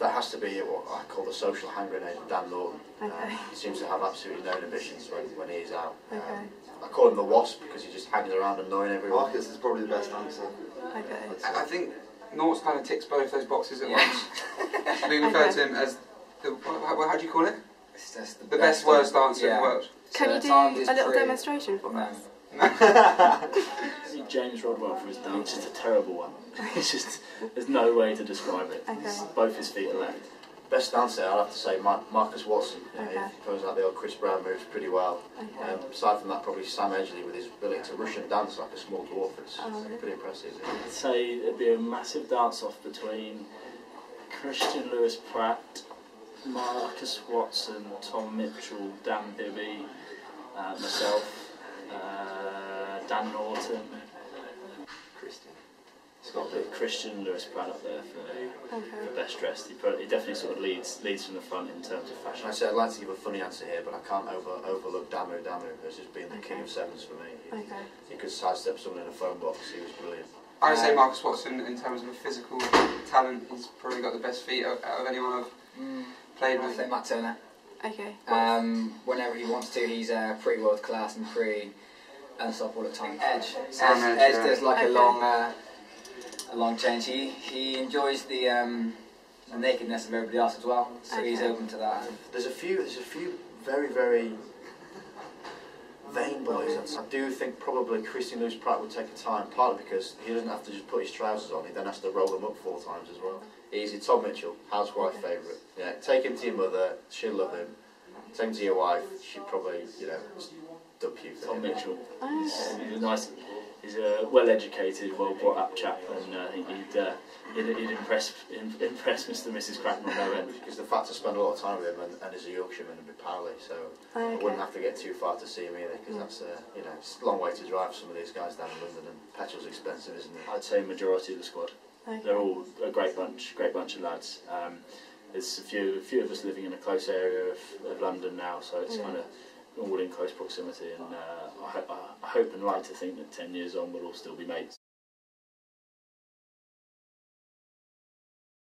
That has to be what I call the social hand grenade of Dan Norton. Okay. Um, he seems to have absolutely no inhibitions when, when he's out. Um, I call him the wasp because he just hangs around annoying everyone. Marcus is probably the best answer. Okay. I'd. I I think Nort's kind of ticks both those boxes at Yeah. once. We refer Okay. to him as the, how, how do you call it? It's just the, The best worst answer in the world. Can So you do a little free. demonstration for No. us? See James Rodwell for his dance is a terrible one. It's just there's no way to describe it. Okay. Both his feet are left. Best dancer, I'll have to say Mar- Marcus Watson. You know, Okay. He pulls out the old Chris Brown moves pretty well. Okay. Um, aside from that, probably Sam Edgley with his ability to rush and dance like a small dwarf. It's Oh, really? pretty impressive. I'd say it'd be a massive dance off between Christian Lewis Pratt, Marcus Watson, Tom Mitchell, Dan Bibby, uh, myself, uh, Dan Norton. Christian. It's got the Christian Lewis Pratt up there for, for best dressed. He, pro- he definitely sort of leads leads from the front in terms of fashion. I said I'd like to give a funny answer here, but I can't over, overlook Damu Damu as just being the king of sevens for me. He, Okay. he could sidestep someone in a phone box. He was brilliant. I would say Marcus Watson, in terms of a physical talent, he's probably got the best feet out out of anyone I've Mm, played I with. think Matt Turner. Okay. Um, whenever he wants to, he's uh, pretty world class and pretty unstoppable at times. Edge, Edge, Sam Edge, Edge yeah. does like Okay. a long, uh, a long change. He he enjoys the um, the nakedness of everybody else as well, so he's open to that. There's a few. There's a few very very vain boys. I do think probably Christian Lewis Pratt would take a time, partly because he doesn't have to just put his trousers on. He then has to roll them up four times as well. Easy. Tom Mitchell, housewife favourite. Yeah, take him to your mother. She'll love him. Take him to your wife. She'd probably you know just dump you for Tom. Mitchell. He's, he's a nice. He's a well-educated, well-brought-up chap, and uh, I think he'd, uh, he'd, he'd impress im- impress Mr. and Mrs. Cracknell no end. Because the fact I spend a lot of time with him and, and he's a Yorkshireman and a bit pally, so I wouldn't have to get too far to see him either. Because that's uh, you know it's a long way to drive for some of these guys down in London, and petrol's expensive, isn't it? I'd say majority of the squad. Okay. They're all a great bunch, great bunch of lads. Um, there's a few, a few of us living in a close area of, of London now, so it's Yeah. kind of all in close proximity. And uh, I, I hope and like to think that ten years on we'll all still be mates.